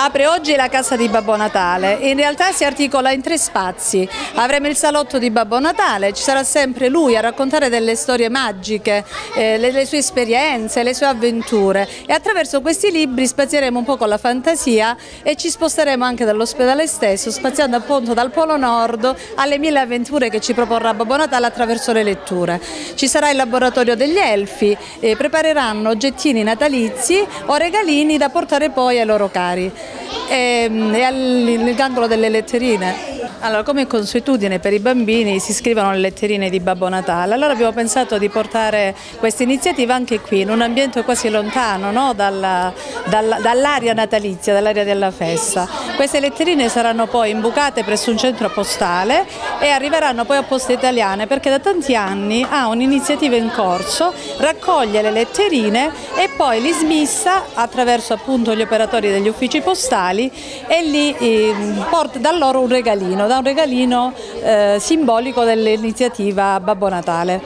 apre oggi la casa di Babbo Natale, in realtà si articola in tre spazi, avremo il salotto di Babbo Natale, ci sarà sempre lui a raccontare delle storie magiche, eh, le, le, sue esperienze, le sue avventure. E attraverso questi libri spazieremo un po' con la fantasia e ci sposteremo anche dall'ospedale stesso, spaziando appunto dal Polo Nord alle mille avventure che ci proporrà Babbo Natale attraverso le letture. Ci sarà il laboratorio degli elfi, eh, prepareranno oggettini natalizi o regalini da portare poi ai loro cari e, e all'angolo delle letterine. Allora, come consuetudine per i bambini si scrivono le letterine di Babbo Natale, allora abbiamo pensato di portare questa iniziativa anche qui, in un ambiente quasi lontano no? dall'aria dall natalizia, dall'aria della festa. Queste letterine saranno poi imbucate presso un centro postale e arriveranno poi a Poste Italiane perché da tanti anni ha un'iniziativa in corso, raccoglie le letterine e poi li smissa attraverso appunto gli operatori degli uffici postali e li eh, porta da loro un regalino da un regalino eh, simbolico dell'iniziativa Babbo Natale.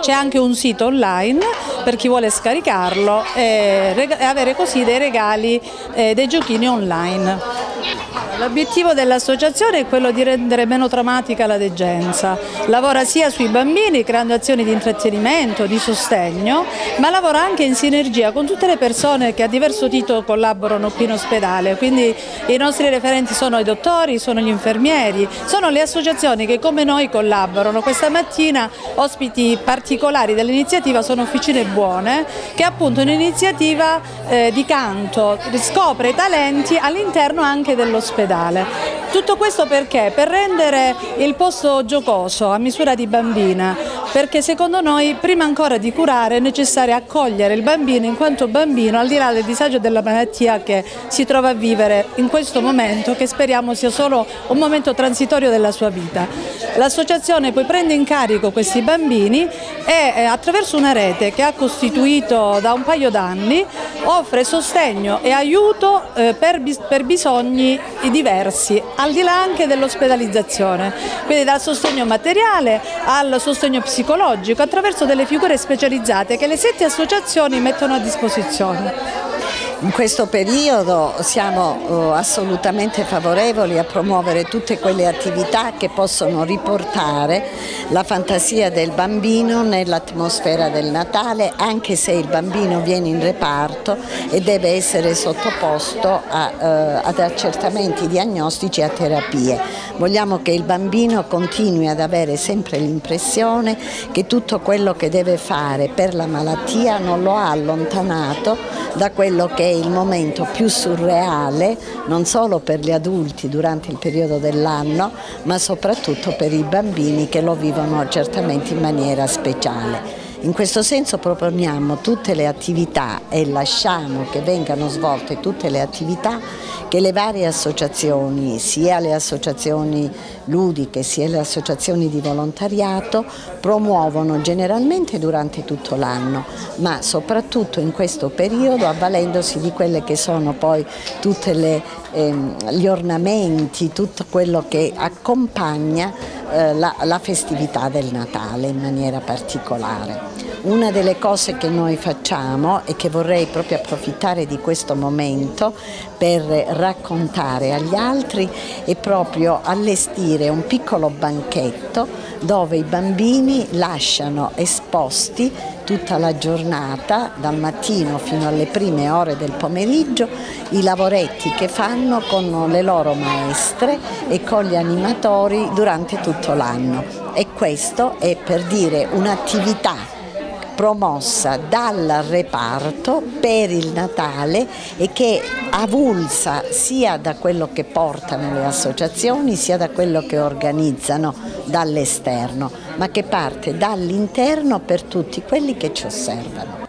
C'è anche un sito online per chi vuole scaricarlo e, avere così dei regali, eh, dei giochini online. L'obiettivo dell'associazione è quello di rendere meno drammatica la degenza. Lavora sia sui bambini creando azioni di intrattenimento, di sostegno, ma lavora anche in sinergia con tutte le persone che a diverso titolo collaborano qui in ospedale. Quindi i nostri referenti sono i dottori, sono gli infermieri, sono le associazioni che come noi collaborano. Questa mattina ospiti particolari dell'iniziativa sono Officine Buone, che è appunto un'iniziativa eh, di canto, scopre talenti all'interno anche dell'ospedale ospedale. Tutto questo perché? Per rendere il posto giocoso a misura di bambina, perché secondo noi prima ancora di curare è necessario accogliere il bambino in quanto bambino al di là del disagio della malattia che si trova a vivere in questo momento che speriamo sia solo un momento transitorio della sua vita. L'associazione poi prende in carico questi bambini e eh, attraverso una rete che ha costituito da un paio d'anni offre sostegno e aiuto eh, per, per bisogni diversi, al di là anche dell'ospedalizzazione, quindi dal sostegno materiale al sostegno psicologico attraverso delle figure specializzate che le sette associazioni mettono a disposizione. In questo periodo siamo eh, assolutamente favorevoli a promuovere tutte quelle attività che possono riportare la fantasia del bambino nell'atmosfera del Natale, anche se il bambino viene in reparto e deve essere sottoposto a, eh, ad accertamenti diagnostici e a terapie. Vogliamo che il bambino continui ad avere sempre l'impressione che tutto quello che deve fare per la malattia non lo ha allontanato da quello che il momento più surreale non solo per gli adulti durante il periodo dell'anno ma soprattutto per i bambini che lo vivono certamente in maniera speciale. In questo senso proponiamo tutte le attività e lasciamo che vengano svolte tutte le attività che le varie associazioni, sia le associazioni ludiche sia le associazioni di volontariato, promuovono generalmente durante tutto l'anno, ma soprattutto in questo periodo avvalendosi di quelle che sono poi tutti ehm, gli ornamenti, tutto quello che accompagna eh, la, la festività del Natale in maniera particolare. Una delle cose che noi facciamo e che vorrei proprio approfittare di questo momento per raccontare agli altri è proprio allestire un piccolo banchetto dove i bambini lasciano esposti tutta la giornata, dal mattino fino alle prime ore del pomeriggio, i lavoretti che fanno con le loro maestre e con gli animatori durante tutto l'anno. E questo è per dire un'attività promossa dal reparto per il Natale e che avulsa sia da quello che portano le associazioni sia da quello che organizzano dall'esterno, ma che parte dall'interno per tutti quelli che ci osservano.